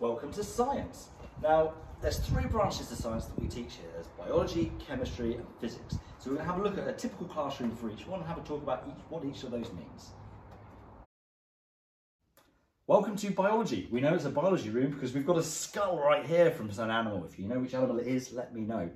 Welcome to science. Now, there's three branches to science that we teach here. There's biology, chemistry, and physics. So we're going to have a look at a typical classroom for each one and have a talk about each, what each of those means. Welcome to biology. We know it's a biology room because we've got a skull right here from an animal. If you know which animal it is, let me know.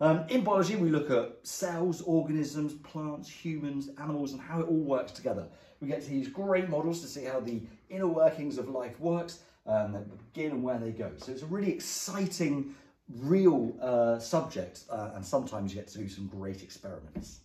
Um, in biology, we look at cells, organisms, plants, humans, animals, and how it all works together. We get to use great models to see how the inner workings of life works, um, begin and where they go. So it's a really exciting, real uh, subject, uh, and sometimes you get to do some great experiments.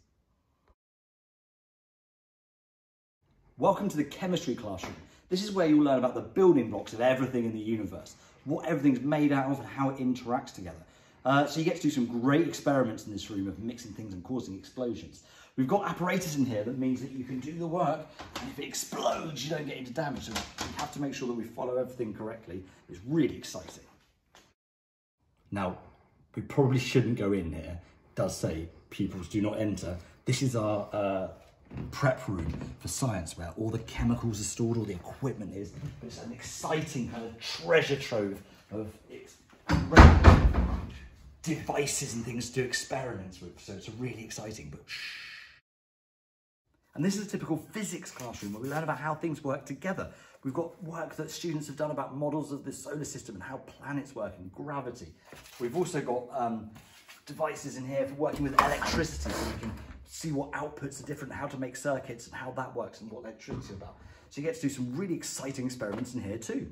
Welcome to the chemistry classroom. This is where you'll learn about the building blocks of everything in the universe, what everything's made out of and how it interacts together. Uh, so you get to do some great experiments in this room of mixing things and causing explosions. We've got apparatus in here that means that you can do the work and if it explodes you don't get into damage. So we have to make sure that we follow everything correctly. It's really exciting. Now, we probably shouldn't go in here. It does say pupils do not enter. This is our uh, prep room for science where all the chemicals are stored, all the equipment is. It's an exciting kind of treasure trove of devices and things to do experiments with. So it's really exciting, but shh. And this is a typical physics classroom where we learn about how things work together. We've got work that students have done about models of the solar system and how planets work and gravity. We've also got um, devices in here for working with electricity so we can see what outputs are different, how to make circuits and how that works and what electricity is about. So you get to do some really exciting experiments in here too.